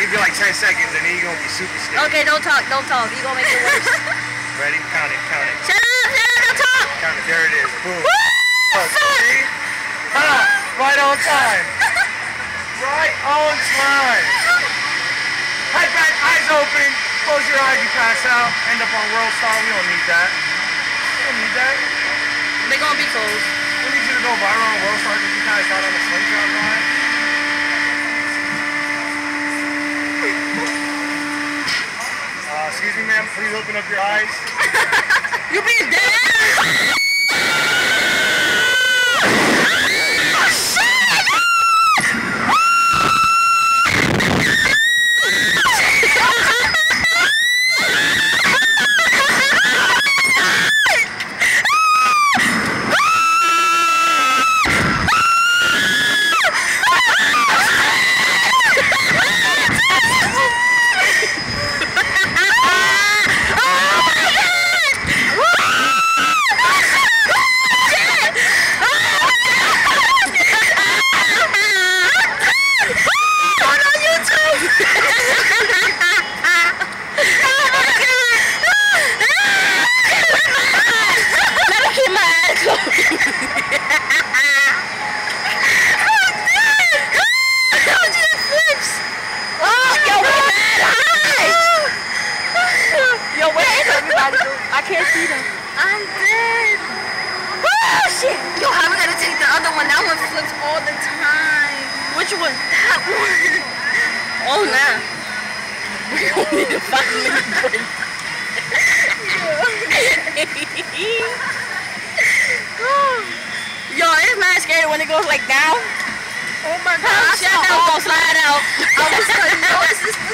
give you like 10 seconds and then you're gonna be super scared. Okay, don't talk, don't talk. You're gonna make it worse. Ready? Count it, count it. shut up, shut up, don't talk. Count it. There it is. Boom. Look, see? Ah, right on time. Right on time. Head back, eyes open. Close your eyes, you pass out. End up on World Star. We don't need that. We don't need that. They gonna be closed. We need you to go viral on World Star because you guys got on the slingshot excuse me, ma'am. Please open up your eyes. You being dead? I can't see them. I'm dead. Oh, shit. Yo, how we gotta take the other one? That one flips all the time. Which one? That one. Oh, nah. We don't need to find me. Yo, when it goes like down? Oh my gosh. Girl, I saw slide out. I was like, no,